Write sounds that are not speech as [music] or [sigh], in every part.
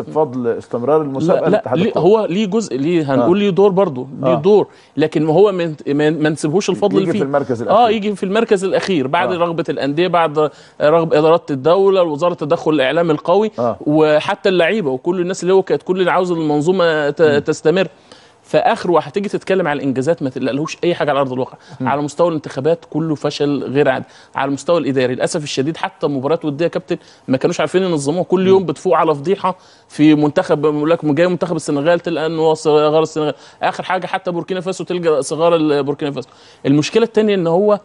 بفضل استمرار المسابقة لا, لا ليه. هو ليه جزء ليه هنقول ليه دور برضه ليه آه. دور لكن هو ما نسيبهوش الفضل يجي فيه في المركز آه الأخير. يجي في المركز الأخير بعد آه. آه. رغبة الأندية بعد رغبة ادارات الدولة وزاره التدخل الإعلامي القوي آه. وحتى اللعيبة وكل الناس اللي هو كانت كل اللي عاوز المنظومة تستمر فاخره هتيجي تتكلم على الإنجازات ما تلاقيلهوش أي حاجة على أرض الواقع. على مستوى الانتخابات كله فشل غير عادي. على المستوى الإداري للأسف الشديد حتى مباريات ودية يا كابتن ما كانوش عارفين ينظموها. كل يوم بتفوق على فضيحة في منتخب بيقول لك جاي منتخب السنغال تلقى إن هو صغار السنغال. آخر حاجة حتى بوركينا فاسو تلقى صغار بوركينا فاسو. المشكلة الثانية إن هو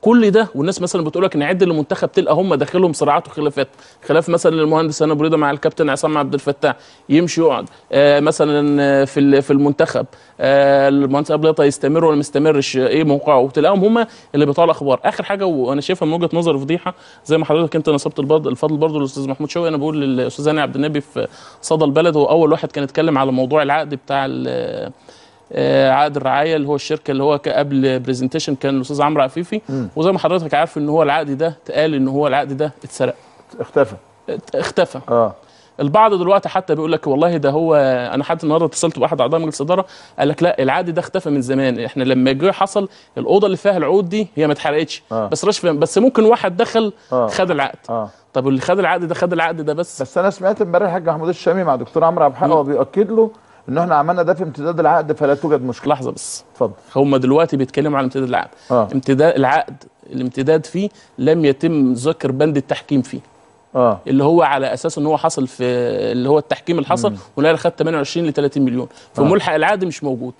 كل ده والناس مثلا بتقول لك نعد للمنتخب تلقى هم داخلهم صراعات وخلافات. خلاف مثلا المهندس هنا بريدة مع الكابتن عصام عبد الفتاح يمشي يقعد. آه مثلا آه، في في المنتخب آه المهندس ابليطه يستمر ولا ما يستمرش؟ إيه موقعه؟ وتلاقيهم هم اللي بيطلعوا الاخبار آخر حاجة وأنا شايفها من وجهة نظري فضيحة زي ما حضرتك أنت نصبت الفضل برضه للأستاذ محمود شوقي أنا بقول للأستاذ هاني عبد النبي في صدى البلد هو أول واحد كان يتكلم على موضوع العقد بتاع عقد الرعاية اللي هو الشركة اللي هو قبل برزنتيشن كان الأستاذ عمرو عفيفي. وزي ما حضرتك عارف إن هو العقد ده اتقال إن هو العقد ده اتسرق. اختفى. اختفى. آه. البعض دلوقتي حتى بيقول لك والله ده هو أنا حتى النهارده اتصلت باحد أعضاء مجلس الاداره قال لك لا العقد ده اختفى من زمان. إحنا لما جه حصل الأوضة اللي فيها العقود دي هي ما اتحرقتش. آه. بس رش بس ممكن واحد دخل آه. خد العقد. آه. طب اللي خد العقد ده خد العقد ده بس. بس أنا سمعت إمبارح الحاج محمود الشامي مع دكتور عمرو عبد الحق وهو بيأكد له إن إحنا عملنا ده في امتداد العقد فلا توجد مشكلة. لحظة بس. اتفضل. هم دلوقتي بيتكلموا على امتداد العقد. آه. امتداد العقد الامتداد فيه لم يتم ذكر بند التحكيم فيه. آه. اللي هو على أساس إن هو حصل في اللي هو التحكيم اللي حصل والاهلي خد 28 ل 30 مليون. في آه. ملحق العقد مش موجود.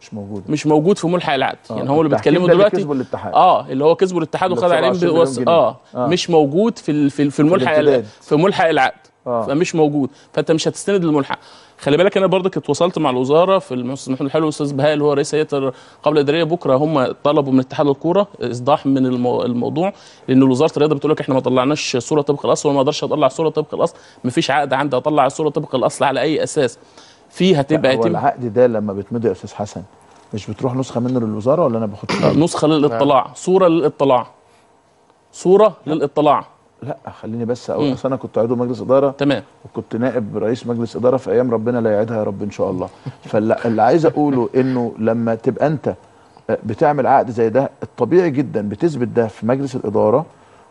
مش موجود. مش موجود في ملحق العقد. آه. يعني هو اللي بيتكلموا دلوقتي كسبه الاتحاد. آه اللي هو كسبوا الاتحاد وخد عليهم 27 بوس... مليون جنيه. آه. آه. مش موجود في في في الملحق الامتداد. في ملحق العقد. آه. فمش موجود. فأنت مش هتستند للملحق. خلي بالك أنا برضك اتواصلت مع الوزارة في الاستاذ محمود الحلو والاستاذ بهاء اللي هو رئيس هيئة القابله الاداريه بكرة هم طلبوا من اتحاد الكورة إصداح من المو... الموضوع لأن وزارة الرياضة بتقول لك إحنا ما طلعناش صورة طبق الأصل وأنا ما أقدرش أطلع صورة طبق الأصل مفيش عقد عندي أطلع الصورة طبق الأصل على أي أساس. في هتبقى هو يتم العقد ده لما بيتمضي يا أستاذ حسن مش بتروح نسخة منه للوزارة ولا أنا باخد؟ نسخة للإطلاع صورة للإطلاع صورة للإطلاع. لا خليني بس أقول أصل أنا كنت عضو مجلس إدارة تمام. وكنت نائب رئيس مجلس إدارة في أيام ربنا لا يعيدها يا رب إن شاء الله. [laughs] فاللي عايز أقوله إنه لما تبقى أنت بتعمل عقد زي ده الطبيعي جدا بتثبت ده في مجلس الإدارة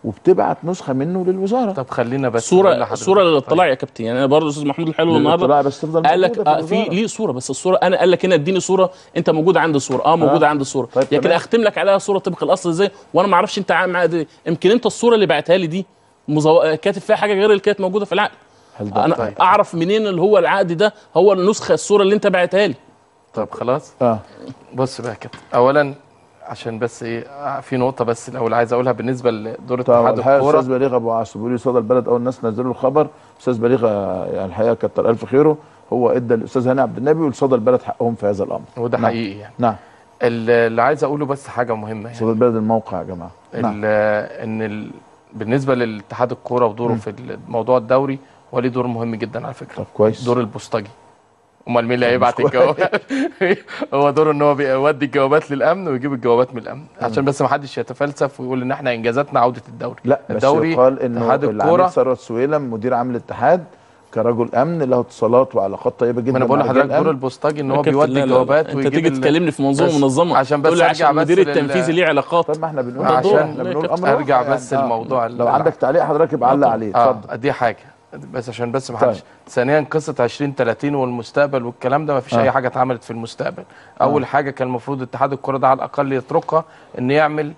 وبتبعت نسخة منه للوزارة. طب خلينا بس صوره لحضرتك. صورة للاطلاع يا كابتن. يعني أنا برضه أستاذ محمود الحلو النهارده بس تفضل قال لك آه في. ليه صورة بس؟ الصورة أنا قال لك هنا أديني صورة. أنت موجود عندي صورة. آه موجود آه. عندي صورة. طيب لكن. أختم لك عليها صورة طبق الأصل إزاي؟ وأنا ما أعرفش أنت عامل معايا إيه. يمكن أنت الصورة اللي بعتها لي دي مزو... كاتب فيها حاجة غير اللي كانت موجودة في العقد. هل ده أنا طيب. أعرف منين اللي هو العقد ده؟ هو النسخة الصورة اللي أنت بعتها لي. طب خلاص. آه. بص بقى كده اولا عشان بس إيه آه، في نقطة بس الأول عايز أقولها بالنسبة لدور اتحاد الكورة. أستاذ بليغ أبو عاصم بيقول لي صدى البلد أول ناس نزلوا الخبر. أستاذ بليغ آه، يعني الحقيقة كتر ألف خيره. هو إدى الأستاذ هاني عبد النبي ولصدى البلد حقهم في هذا الأمر. وده نعم. حقيقي يعني. نعم. ال- اللي عايز أقوله بس حاجة مهمة يعني. صدى البلد الموقع يا جماعة. نعم. إن ال... بالنسبة للاتحاد الكورة ودوره في الموضوع الدوري هو ليه دور مهم جدا على فكرة. طب كويس. دور البوسطجي. أمال مين اللي هيبعت الجوابات [laughs] هو دوره إن هو بيودي الجوابات للأمن ويجيب الجوابات من الأمن عشان بس ما حدش يتفلسف ويقول إن إحنا إنجازاتنا عودة الدوري لا بس الدوري يقال إنه اتحاد العميد الكوره ثروت سويلم مدير عام الاتحاد كرجل أمن له اتصالات وعلاقات طيبة جدا ما أنا بقول لحضرتك دور. البوسطجي إن هو بيودي. الجوابات أنت تيجي تكلمني في منظومة بس منظمة عشان بس ارجع بس المدير التنفيذي ليه علاقات طب ما إحنا بنقول. عشان بنقول. أمر ارجع بس يعني. آه. الموضوع لو عندك تعليق حضرتك يبقى علق عليه اتفضل آه دي حاجة بس عشان بس ما حدش ثانيا قصة 20 30 والمستقبل والكلام ده ما فيش آه. اي حاجة اتعملت في المستقبل. أول حاجة كان المفروض اتحاد الكرة ده على الأقل يتركها ان يعمل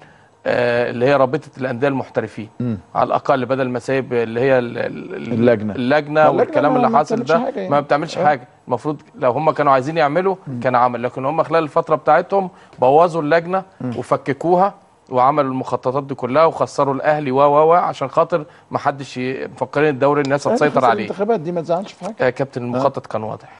آه اللي هي رابطة الأندية المحترفين. على الأقل بدل ما سايب اللي هي. اللجنة. اللجنة والكلام اللي حاصل ده يعني. ما بتعملش آه. حاجة. المفروض لو هم كانوا عايزين يعملوا كان عمل لكن هم خلال الفترة بتاعتهم بوظوا اللجنة وفككوها. وعملوا المخططات دي كلها وخسروا الأهلي و و و عشان خاطر ما حدش مفكرين الدوري الناس هتسيطر عليه. الانتخابات دي ما تزعلش في حاجة. يا كابتن المخطط كان واضح.